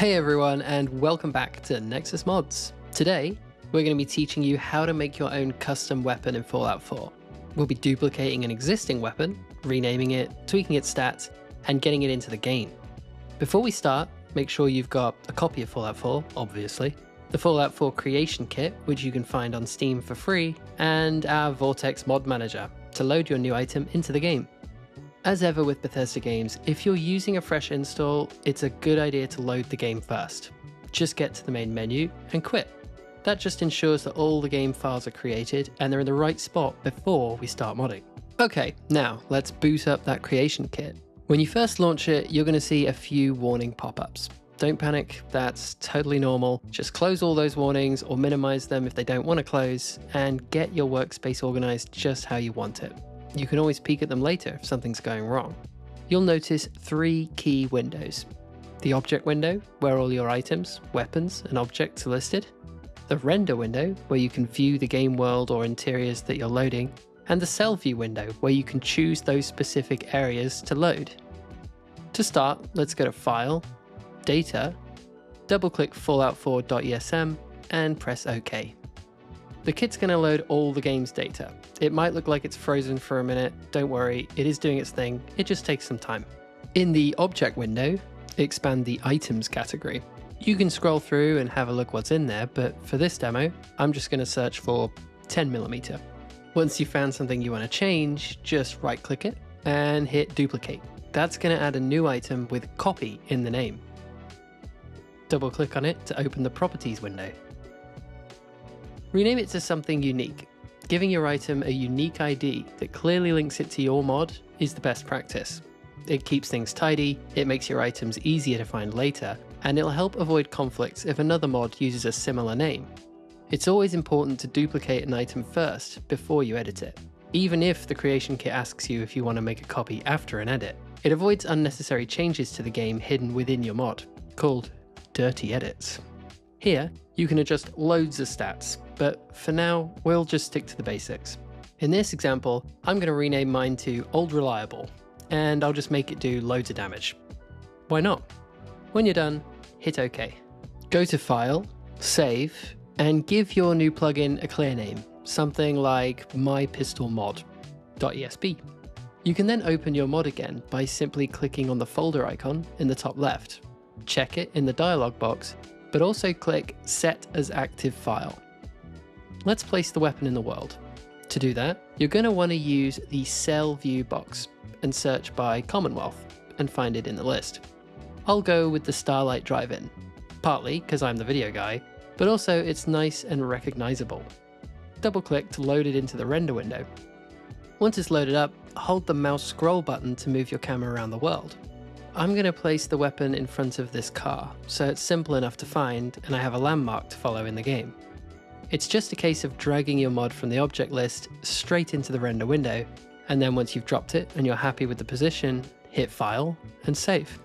Hey everyone, and welcome back to Nexus Mods. Today, we're going to be teaching you how to make your own custom weapon in Fallout 4. We'll be duplicating an existing weapon, renaming it, tweaking its stats, and getting it into the game. Before we start, make sure you've got a copy of Fallout 4, obviously, the Fallout 4 Creation Kit, which you can find on Steam for free, and our Vortex Mod Manager to load your new item into the game. As ever with Bethesda games, if you're using a fresh install, it's a good idea to load the game first. Just get to the main menu and quit. That just ensures that all the game files are created and they're in the right spot before we start modding. Okay, now let's boot up that creation kit. When you first launch it, you're going to see a few warning pop-ups. Don't panic, that's totally normal. Just close all those warnings or minimize them if they don't want to close and get your workspace organized just how you want it. You can always peek at them later if something's going wrong. You'll notice three key windows. The object window, where all your items, weapons, and objects are listed. The render window, where you can view the game world or interiors that you're loading. And the cell view window, where you can choose those specific areas to load. To start, let's go to File, Data, double click fallout4.esm, and press OK. The kit's going to load all the game's data. It might look like it's frozen for a minute, don't worry, it is doing its thing, it just takes some time. In the object window, expand the items category. You can scroll through and have a look what's in there, but for this demo, I'm just going to search for 10mm. Once you've found something you want to change, just right click it and hit duplicate. That's going to add a new item with copy in the name. Double click on it to open the properties window. Rename it to something unique. Giving your item a unique ID that clearly links it to your mod is the best practice. It keeps things tidy, it makes your items easier to find later, and it'll help avoid conflicts if another mod uses a similar name. It's always important to duplicate an item first before you edit it, even if the creation kit asks you if you want to make a copy after an edit. It avoids unnecessary changes to the game hidden within your mod, called dirty edits. Here, you can adjust loads of stats, but for now, we'll just stick to the basics. In this example, I'm going to rename mine to Old Reliable, and I'll just make it do loads of damage. Why not? When you're done, hit OK. Go to File, Save, and give your new plugin a clear name, something like mypistolmod.esp. You can then open your mod again by simply clicking on the folder icon in the top left. Check it in the dialog box but also click Set as Active File. Let's place the weapon in the world. To do that, you're going to want to use the Cell View box and search by Commonwealth and find it in the list. I'll go with the Starlight Drive-In, partly because I'm the video guy, but also it's nice and recognizable. Double click to load it into the render window. Once it's loaded up, hold the mouse scroll button to move your camera around the world. I'm going to place the weapon in front of this car, so it's simple enough to find and I have a landmark to follow in the game. It's just a case of dragging your mod from the object list straight into the render window, and then once you've dropped it and you're happy with the position, hit File and Save.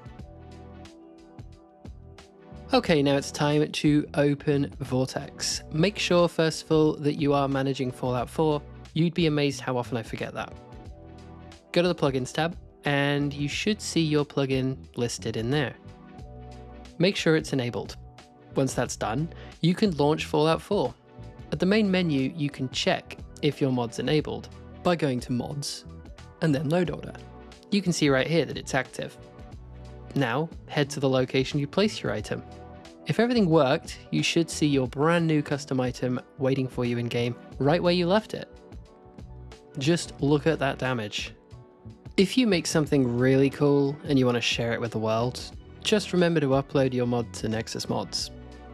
Okay, now it's time to open Vortex. Make sure, first of all, that you are managing Fallout 4. You'd be amazed how often I forget that. Go to the Plugins tab, and you should see your plugin listed in there. Make sure it's enabled. Once that's done, you can launch Fallout 4. At the main menu, you can check if your mod's enabled by going to Mods and then Load Order. You can see right here that it's active. Now, head to the location you placed your item. If everything worked, you should see your brand new custom item waiting for you in game right where you left it. Just look at that damage. If you make something really cool and you want to share it with the world, just remember to upload your mod to Nexus Mods.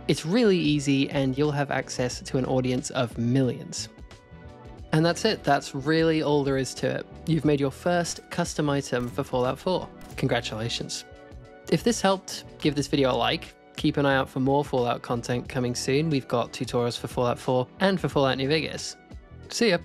It's really easy and you'll have access to an audience of millions. And that's it, that's really all there is to it. You've made your first custom item for Fallout 4. Congratulations. If this helped, give this video a like. Keep an eye out for more Fallout content coming soon. We've got tutorials for Fallout 4 and for Fallout New Vegas. See ya!